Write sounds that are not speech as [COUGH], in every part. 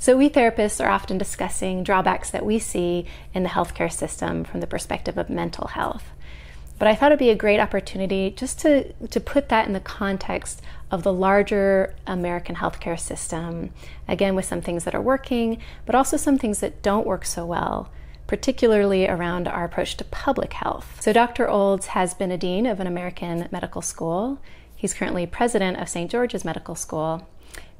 So, we therapists are often discussing drawbacks that we see in the healthcare system from the perspective of mental health. But I thought it'd be a great opportunity just to, to put that in the context of the larger American healthcare system, again, with some things that are working, but also some things that don't work so well, particularly around our approach to public health. So, Dr. Olds has been a dean of an American medical school. He's currently president of St. George's Medical School.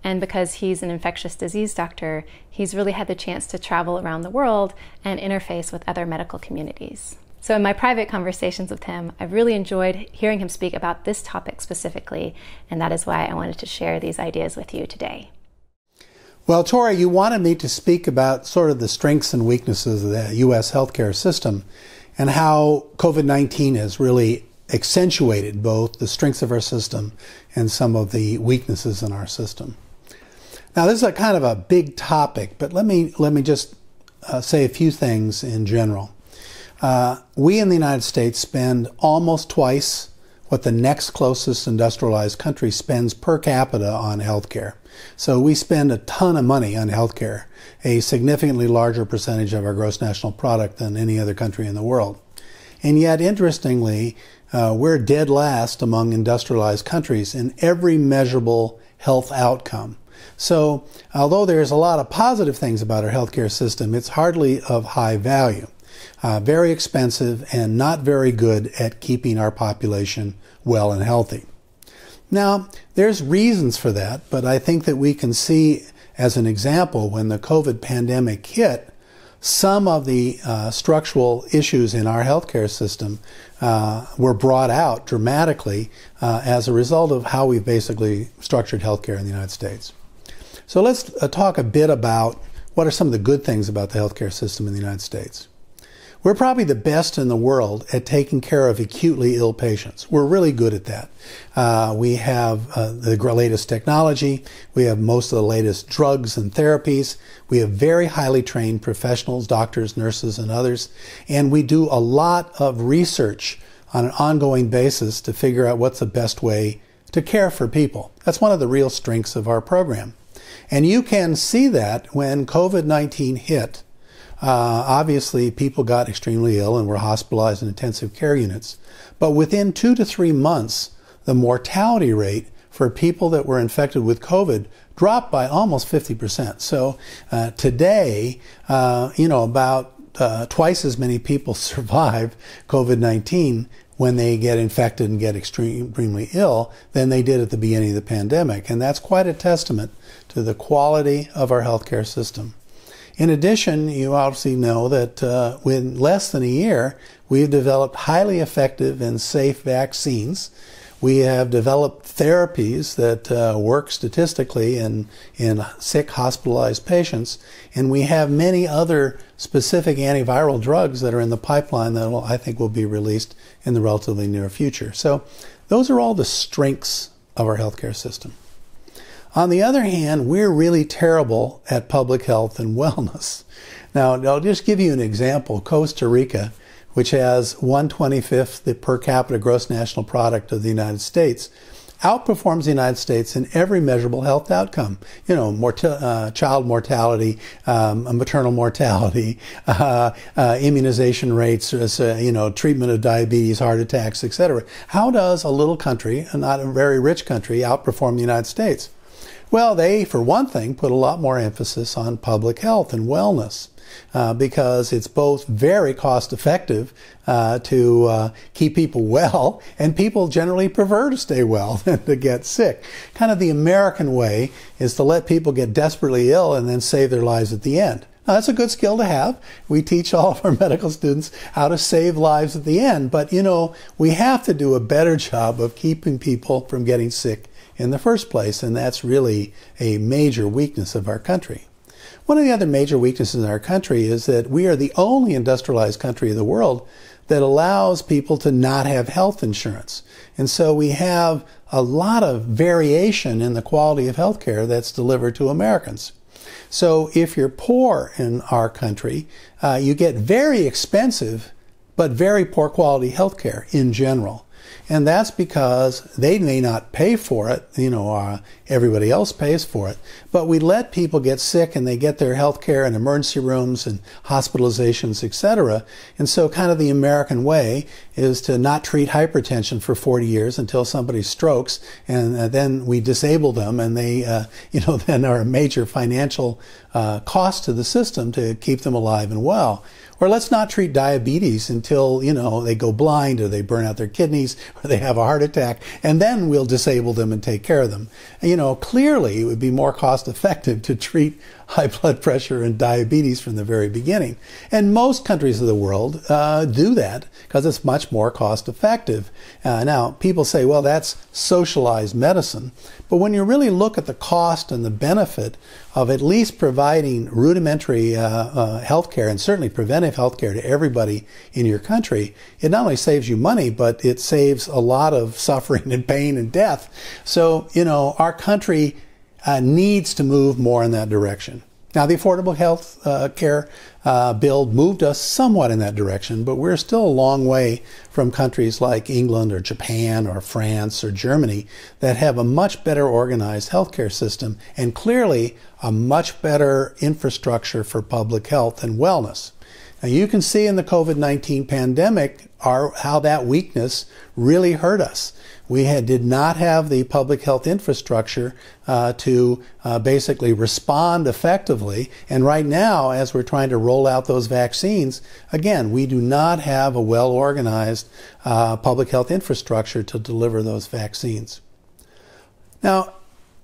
And because he's an infectious disease doctor, he's really had the chance to travel around the world and interface with other medical communities. So, in my private conversations with him, I've really enjoyed hearing him speak about this topic specifically, and that is why I wanted to share these ideas with you today. Well, Tori, you wanted me to speak about sort of the strengths and weaknesses of the U.S. healthcare system and how COVID 19 has really accentuated both the strengths of our system and some of the weaknesses in our system. Now, this is a kind of a big topic, but let me, let me just uh, say a few things in general. Uh, we in the United States spend almost twice what the next closest industrialized country spends per capita on healthcare. So we spend a ton of money on healthcare, a significantly larger percentage of our gross national product than any other country in the world. And yet, interestingly, uh, we're dead last among industrialized countries in every measurable health outcome. So, although there's a lot of positive things about our healthcare system, it's hardly of high value uh, very expensive, and not very good at keeping our population well and healthy. Now, there's reasons for that, but I think that we can see as an example when the COVID pandemic hit, some of the uh, structural issues in our healthcare system uh, were brought out dramatically uh, as a result of how we've basically structured healthcare in the United States. So let's uh, talk a bit about what are some of the good things about the healthcare system in the United States. We're probably the best in the world at taking care of acutely ill patients. We're really good at that. Uh, we have uh, the latest technology. We have most of the latest drugs and therapies. We have very highly trained professionals, doctors, nurses, and others. And we do a lot of research on an ongoing basis to figure out what's the best way to care for people. That's one of the real strengths of our program. And you can see that when COVID 19 hit uh, obviously, people got extremely ill and were hospitalized in intensive care units. But within two to three months, the mortality rate for people that were infected with COVID dropped by almost 50%. So uh, today, uh, you know, about uh, twice as many people [LAUGHS] survive COVID 19 when they get infected and get extremely ill than they did at the beginning of the pandemic. And that's quite a testament to the quality of our healthcare system. In addition, you obviously know that uh, within less than a year, we've developed highly effective and safe vaccines. We have developed therapies that uh, work statistically in, in sick hospitalized patients, and we have many other specific antiviral drugs that are in the pipeline that will, I think will be released in the relatively near future. So, those are all the strengths of our healthcare system. On the other hand, we're really terrible at public health and wellness. Now, I'll just give you an example. Costa Rica, which has 125th the per capita gross national product of the United States, outperforms the United States in every measurable health outcome. You know, uh, child mortality, um, [LAUGHS] maternal mortality, [LAUGHS] uh, uh, immunization rates, uh, you know, treatment of diabetes, heart attacks, etc. How does a little country, not a very rich country, outperform the United States? Well, they, for one thing, put a lot more emphasis on public health and wellness. Uh, because it's both very cost effective uh, to uh, keep people [LAUGHS] well, and people generally prefer to stay well [LAUGHS] than to get sick. Kind of the American way is to let people get desperately ill and then save their lives at the end. Now, that's a good skill to have. We teach [LAUGHS] all of our medical students how to save lives at the end, but you know, we have to do a better job of keeping people from getting sick in the first place, and that's really a major weakness of our country. One of the other major weaknesses in our country is that we are the only industrialized country in the world that allows people to not have health insurance. And so we have a lot of variation in the quality of health care that's delivered to Americans. So if you're poor in our country, uh, you get very expensive but very poor quality health care in general. And that's because they may not pay for it, you know, uh, everybody else pays for it. But we let people get sick and they get their health care in emergency rooms and hospitalizations, etc. And so kind of the American way is to not treat hypertension for 40 years until somebody strokes and uh, then we disable them and they, uh, [LAUGHS] you know, then are a major financial uh, cost to the system to keep them alive and well. Or let's not treat diabetes until, you know, they go blind or they burn out their kidneys or they have a heart attack, and then we'll disable them and take care of them. You know, clearly it would be more cost effective to treat high blood pressure and diabetes from the very beginning. And most countries of the world uh, do that because it's much more cost effective. Uh, now, people say, well, that's socialized medicine. But when you really look at the cost and the benefit of at least providing rudimentary uh, uh, health care and certainly preventive health care to everybody in your country, it not only saves you money, but it saves a lot of [LAUGHS] suffering and pain and death. So, you know, our country uh, needs to move more in that direction. Now, the Affordable Health uh, Care uh, Bill moved us somewhat in that direction, but we're still a long way from countries like England or Japan or France or Germany that have a much better organized healthcare system and clearly a much better infrastructure for public health and wellness. Now, you can see in the COVID 19 pandemic our, how that weakness really hurt us. We had, did not have the public health infrastructure uh, to uh, basically respond effectively. And right now, as we're trying to roll out those vaccines, again, we do not have a well organized uh, public health infrastructure to deliver those vaccines. Now,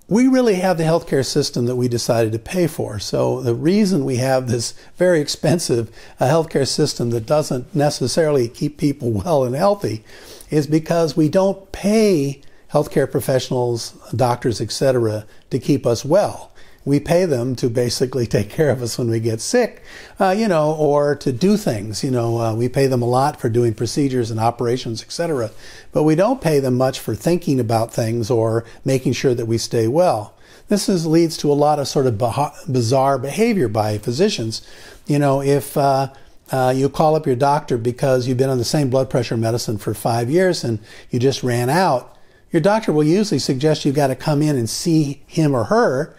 we really have the healthcare system that we decided to pay for. So the reason we have this very expensive uh, healthcare system that doesn't necessarily keep people [LAUGHS] well and healthy is because we don't pay healthcare professionals, doctors, etc., to keep us well we pay them to basically take care of us when we get sick, uh, you know, or to do things. You know, uh, we pay them a lot for doing procedures and operations, etc. But we don't pay them much for thinking about things or making sure that we stay well. This is, leads to a lot of sort of bizarre behavior by physicians. You know, if uh, uh, you call up your doctor because you've been on the same blood pressure medicine for five years and you just ran out, your doctor will usually suggest you've got to come in and see him or her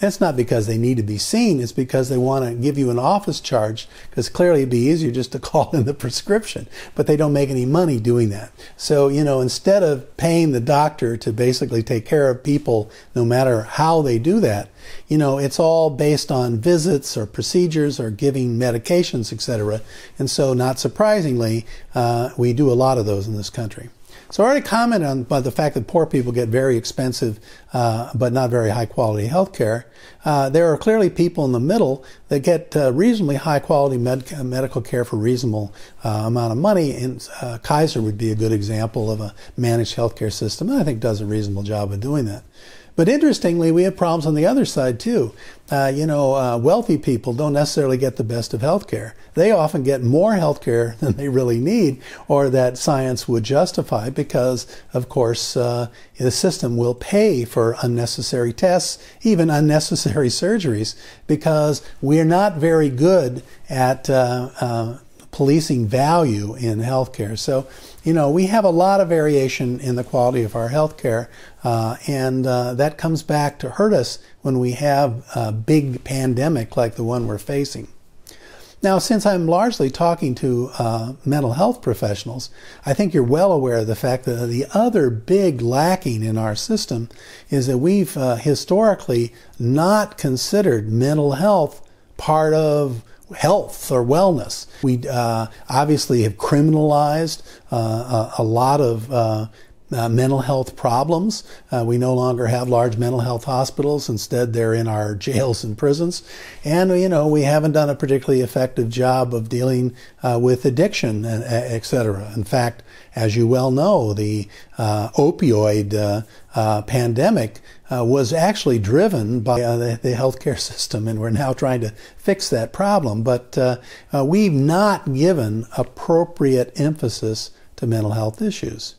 that's not because they need to be seen. It's because they want to give you an office charge because clearly it'd be easier just to [LAUGHS] call in the prescription, but they don't make any money doing that. So, you know, instead of paying the doctor to basically take care of people, no matter how they do that, you know, it's all based on visits or procedures or giving medications, etc. And so, not surprisingly, uh, we do a lot of those in this country. So I already commented on by the fact that poor people get very expensive uh, but not very high quality health care. Uh, there are clearly people in the middle that get uh, reasonably high quality med- medical care for reasonable uh, amount of money. And uh, Kaiser would be a good example of a managed healthcare system, and I think does a reasonable job of doing that. But interestingly, we have problems on the other side too. Uh, you know, uh, wealthy people don't necessarily get the best of healthcare. They often get more healthcare [LAUGHS] than they really need or that science would justify because, of course, uh, the system will pay for unnecessary tests, even unnecessary [LAUGHS] surgeries, because we're not very good at uh, uh, policing value in healthcare. So, you know, we have a lot of variation in the quality of our healthcare, uh, and uh, that comes back to hurt us when we have a big pandemic like the one we're facing. Now, since I'm largely talking to uh, mental health professionals, I think you're well aware of the fact that the other big lacking in our system is that we've uh, historically not considered mental health part of health or wellness. We uh, obviously have criminalized uh, a, a, lot of uh, uh, mental health problems. Uh, we no longer have large mental health hospitals. Instead, they're in our jails and prisons. And, you know, we haven't done a particularly effective job of dealing uh, with addiction, et cetera. In fact, as you well know, the uh, opioid uh, uh, was actually driven by the, the, healthcare [LAUGHS] system, and we're now trying to fix that problem. But we've not given appropriate emphasis to mental health issues.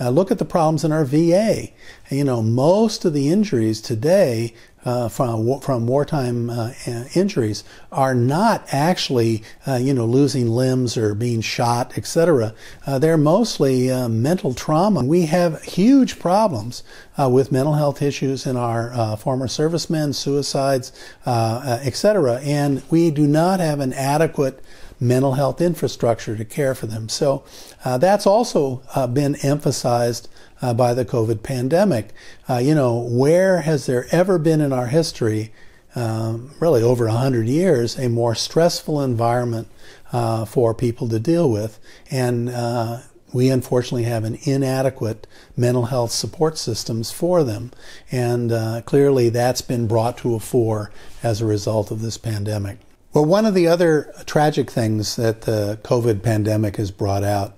Uh, look at the problems in our VA. You know, most of the injuries today uh, from from wartime uh, injuries are not actually uh, you know losing limbs or being shot, etc. Uh, they're mostly uh, mental trauma. We have huge problems with mental health issues in our former servicemen, suicides, etc. And we do not have an adequate mental health infrastructure to care for them. So uh, that's also uh, been emphasized uh, by the COVID pandemic. Uh, you know, where has there ever been in our history, um, really over 100 years, a more stressful environment uh, for people to deal with? And uh, we unfortunately have an inadequate mental health support systems for them. And clearly that's been brought to a fore as a result of this pandemic. Well, one of the other tragic things that the COVID pandemic has brought out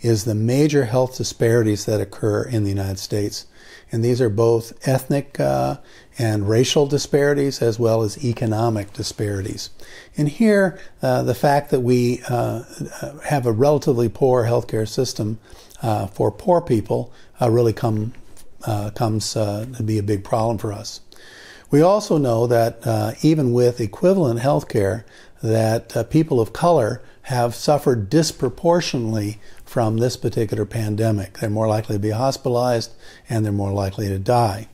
is the major health disparities that occur in the United States. And these are both ethnic uh, and racial disparities as well as economic disparities. And here, uh, the fact that we uh, have a relatively poor healthcare system uh, for poor people uh, really come, uh, comes to be a big problem for us. We also know that uh, even with equivalent health care, that uh, people of color have suffered disproportionately from this particular pandemic. They're more likely to be hospitalized and they're more likely to die.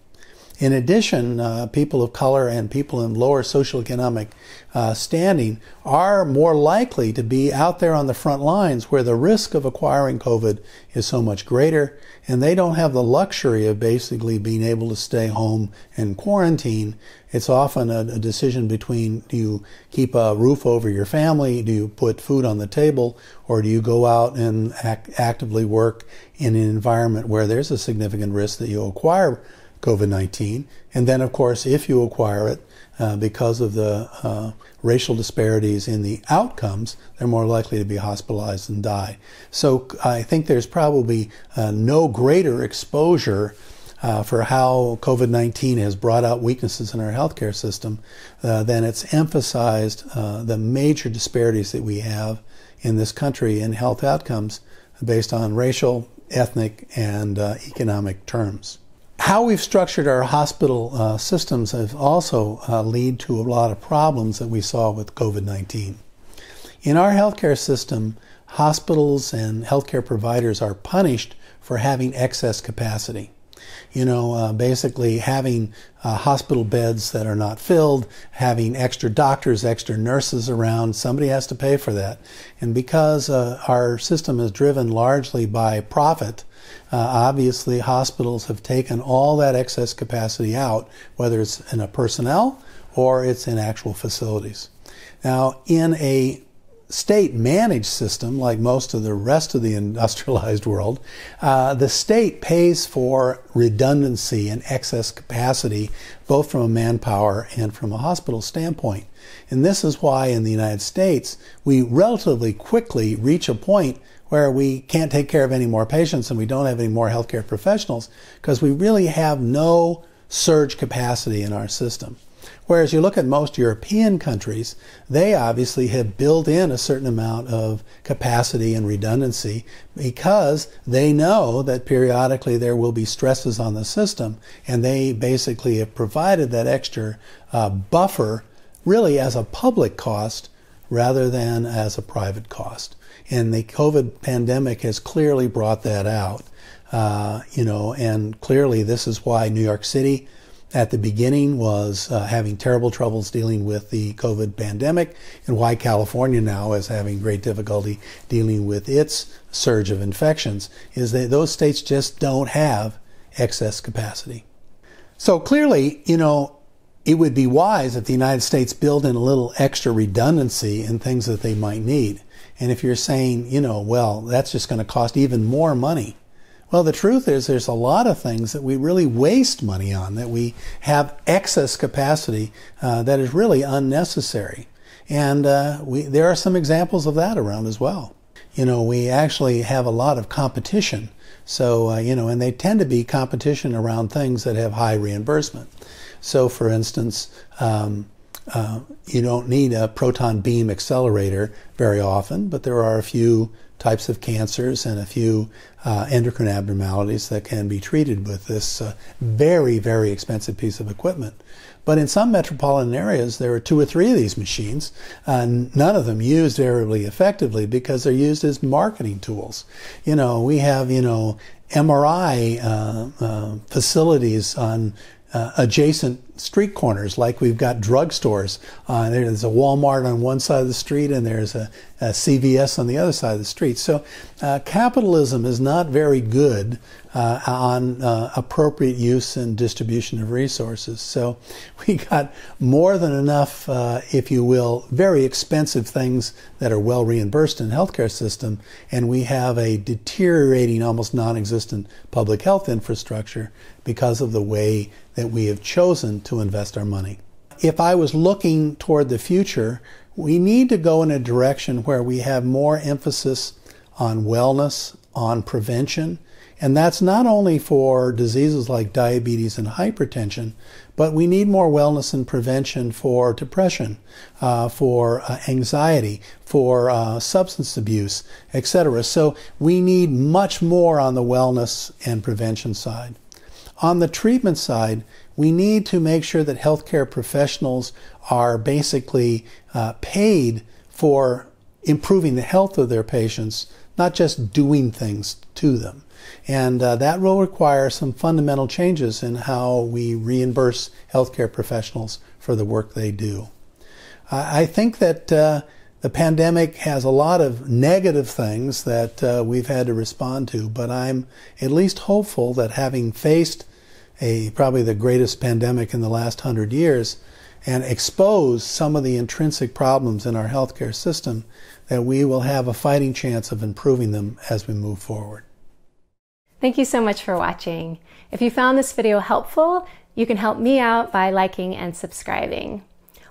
In addition, uh, people of color and people in lower socioeconomic uh, standing are more likely to be out there on the front lines where the risk of acquiring COVID is so much greater, and they don't have the luxury of basically being able to stay home and quarantine. It's often a, a decision between do you keep a roof over your family, do you put food on the table, or do you go out and act, actively work in an environment where there's a significant risk that you acquire COVID 19. And then, of course, if you acquire it, uh, because of the uh, racial disparities in the outcomes, they're more likely to be hospitalized and die. So I think there's probably uh, no greater exposure uh, for how COVID 19 has brought out weaknesses in our healthcare system uh, than it's emphasized uh, the major disparities that we have in this country in health outcomes based on racial, ethnic, and economic terms how we've structured our hospital uh, systems has also uh, lead to a lot of problems that we saw with COVID-19. In our healthcare system, hospitals and healthcare providers are punished for having excess capacity. You know, uh, basically having uh, hospital beds that are not filled, having extra doctors, extra nurses around, somebody has to pay for that. And because uh, our system is driven largely by profit, uh, obviously, hospitals have taken all that excess capacity out, whether it's in a personnel or it's in actual facilities. Now, in a state managed system, like most of the rest of the [LAUGHS] industrialized world, uh, the state pays for redundancy and excess capacity, both from a manpower and from a hospital standpoint. And this is why in the United States, we relatively quickly reach a point where we can't take care of any more patients and we don't have any more healthcare professionals because we really have no surge capacity in our system. Whereas you look at most European countries, they obviously have built in a certain amount of capacity and redundancy because they know that periodically there will be stresses on the system, and they basically have provided that extra uh, buffer really as a public cost rather than as a private cost. And the COVID pandemic has clearly brought that out. Uh, you know, and clearly this is why New York City at the beginning was uh, having terrible troubles dealing with the COVID pandemic, and why California now is having great difficulty dealing with its surge of infections, is that those states just don't have excess capacity. So clearly, you know, it would be wise if the United States built in a little extra redundancy in things that they might need. And if you're saying, you know, well, that's just going to cost even more money. Well, the truth is there's a lot of things that we really waste money on, that we have excess capacity uh, that is really unnecessary. And uh, we, there are some examples of that around as well. You know, we actually have a lot of competition. So, uh, you know, and they tend to be competition around things that have high reimbursement. So, for instance, um, uh, you don't need a proton beam accelerator very often, but there are a few types of cancers and a few uh, endocrine abnormalities that can be treated with this uh, very, very expensive piece of equipment. But in some metropolitan areas, there are two or three of these machines, and none of them used very effectively because they're used as marketing tools. You know, we have, you know, MRI uh, uh, facilities on adjacent street corners, like we've got drugstores. Uh, there's a Walmart on one side of the street, and there's a, a CVS on the other side of the street. So, uh, capitalism is not very good uh, on uh, appropriate use and distribution of resources. So, [LAUGHS] we got more than enough, uh, if you will, very expensive things that are well reimbursed in the healthcare system, and we have a deteriorating, almost non-existent public health infrastructure because of the way that we have chosen to invest our money. If I was looking toward the future, we need to go in a direction where we have more emphasis on wellness, on prevention, and that's not only for diseases like diabetes and hypertension, but we need more wellness and prevention for depression, uh, for uh, anxiety, for uh, substance abuse, etc. So we need much more on the wellness and prevention side. On the treatment side, we need to make sure that healthcare professionals are basically uh, paid for improving the health of their patients, not just doing things to them. And uh, that will require some fundamental changes in how we reimburse healthcare professionals for the work they do. I think that uh, the pandemic has a lot of negative things that uh, we've had to respond to, but I'm at least hopeful that having faced a probably the greatest pandemic in the last hundred years and expose some of the intrinsic problems in our healthcare system, that we will have a fighting chance of improving them as we move forward. Thank you so much for watching. If you found this video helpful, you can help me out by liking and subscribing.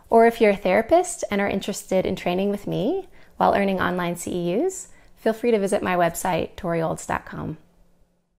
Or if you're a therapist and are interested in training with me while earning online CEUs, feel free to visit my website, toriolds.com.